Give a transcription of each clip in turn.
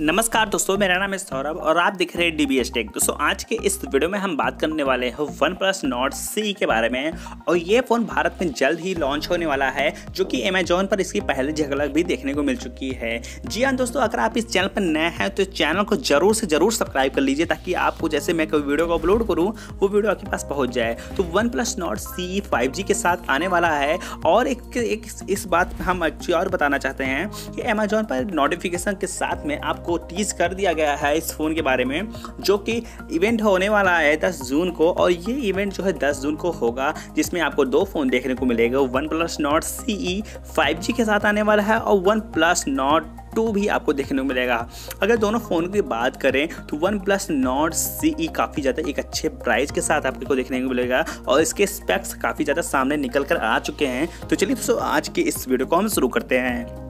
नमस्कार दोस्तों मेरा नाम है सौरभ और आप दिख रहे हैं डी बी एस टेक दोस्तों आज के इस वीडियो में हम बात करने वाले हैं वन प्लस नॉट सी के बारे में और ये फ़ोन भारत में जल्द ही लॉन्च होने वाला है जो कि अमेजोन पर इसकी पहली झलक भी देखने को मिल चुकी है। जी हाँ दोस्तों अगर आप इस चैनल पर नए हैं तो चैनल को ज़रूर से ज़रूर सब्सक्राइब कर लीजिए ताकि आपको जैसे मैं कोई वीडियो को अपलोड करूँ वो वीडियो आपके पास पहुँच जाए। तो OnePlus Nord C five के साथ आने वाला है और एक, एक इस बात हम अच्छी और बताना चाहते हैं कि अमेजोन पर नोटिफिकेशन के साथ में आपको आपको टीज कर दिया गया है इस फ़ोन के बारे में, जो कि इवेंट होने वाला है दस जून को, और ये इवेंट जो है दस जून को होगा, जिसमें आपको दो फ़ोन देखने को मिलेगा। OnePlus Nord C E five G के साथ आने वाला है, और वन प्लस नॉट टू भी आपको देखने को मिलेगा। अगर दोनों फ़ोन की बात करें तो OnePlus Nord C E काफ़ी ज़्यादा एक अच्छे प्राइस के साथ आपको देखने को मिलेगा, और इसके स्पेक्स काफ़ी ज़्यादा सामने निकल कर आ चुके हैं। तो चलिए दोस्तों, आज के इस वीडियो को हम शुरू करते हैं।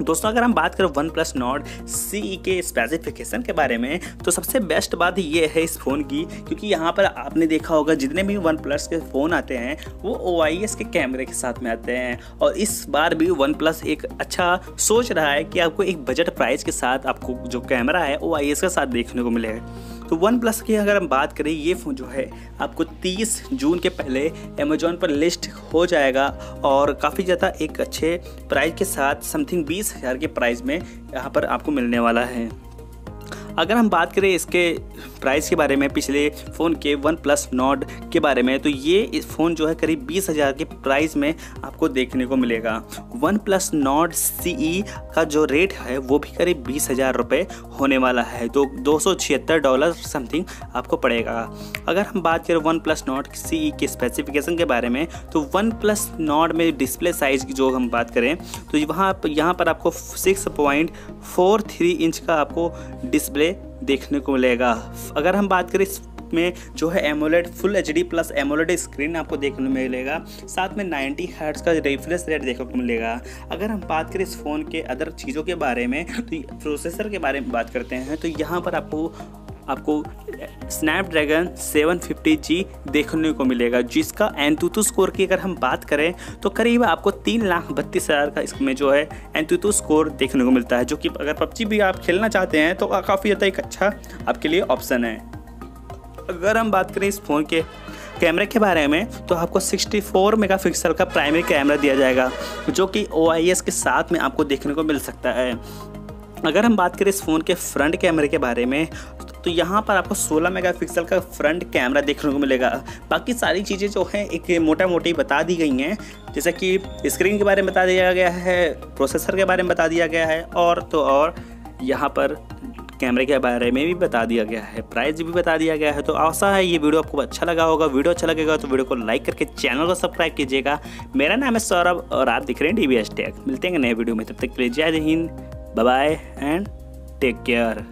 दोस्तों, अगर हम बात करें वन प्लस नॉट सी के स्पेसिफिकेशन के बारे में तो सबसे बेस्ट बात यह है इस फ़ोन की, क्योंकि यहाँ पर आपने देखा होगा, जितने भी वन प्लस के फ़ोन आते हैं, वो OIS के कैमरे के साथ में आते हैं। और इस बार भी वन प्लस एक अच्छा सोच रहा है कि आपको एक बजट प्राइस के साथ आपको जो कैमरा है OIS के साथ देखने को मिलेगा तो वन प्लस की अगर हम बात करें, ये फ़ोन जो है, आपको 30 जून के पहले अमेजोन पर लिस्ट हो जाएगा और काफ़ी ज़्यादा एक अच्छे प्राइस के साथ समथिंग बीस हज़ार के प्राइस में यहाँ पर आपको मिलने वाला है। अगर हम बात करें इसके प्राइस के बारे में, पिछले फ़ोन के वन प्लस नॉट के बारे में तो ये इस फ़ोन जो है करीब बीस हज़ार के प्राइस में आपको देखने को मिलेगा। वन प्लस नॉट सी का जो रेट है, वो भी करीब बीस हज़ार रुपये होने वाला है। तो दो सौ छिहत्तर डॉलर समथिंग आपको पड़ेगा। अगर हम बात करें वन प्लस नॉट सी के स्पेसिफिकेशन के बारे में तो वन प्लस नॉट में डिस्प्ले साइज़ की जो हम बात करें तो वहाँ यहाँ पर आपको six point four three inch का आपको डिस्प्ले देखने को मिलेगा। अगर हम बात करें में जो है AMOLED full H D plus AMOLED screen आपको देखने को मिलेगा। साथ में 90 हर्ट्स का रिफ्रेश रेट देखने को मिलेगा। अगर हम बात करें इस फ़ोन के अदर चीज़ों के बारे में तो प्रोसेसर के बारे में बात करते हैं तो यहाँ पर आपको आपको स्नैपड्रैगन 750G देखने को मिलेगा, जिसका एंतुतु स्कोर की अगर हम बात करें तो करीब आपको तीन लाख बत्तीस हज़ार का इसमें जो है एंतुतु स्कोर देखने को मिलता है, जो कि अगर पबजी भी आप खेलना चाहते हैं तो काफ़ी ज़्यादा एक अच्छा आपके लिए ऑप्शन है। अगर हम बात करें इस फ़ोन के कैमरे के बारे में तो आपको 64 मेगापिक्सल का प्राइमरी कैमरा दिया जाएगा, जो कि OIS के साथ में आपको देखने को मिल सकता है। अगर हम बात करें इस फ़ोन के फ्रंट कैमरे के बारे में तो यहाँ पर आपको 16 मेगापिक्सल का फ्रंट कैमरा देखने को मिलेगा। बाकी सारी चीज़ें जो हैं, एक मोटा मोटी बता दी गई हैं। जैसे कि स्क्रीन के बारे में बता दिया गया है, प्रोसेसर के बारे में बता दिया गया है, और तो और यहाँ पर कैमरे के बारे में भी बता दिया गया है, प्राइस भी बता दिया गया है। तो आशा है ये वीडियो आपको अच्छा लगा होगा। वीडियो अच्छा लगेगा तो वीडियो को लाइक करके चैनल को सब्सक्राइब कीजिएगा। मेरा नाम है सौरभ और आप दिख रहे हैं डी टेक मिलते हैं नए वीडियो में। तब तक के लिए जय हिंद बाय एंड टेक केयर।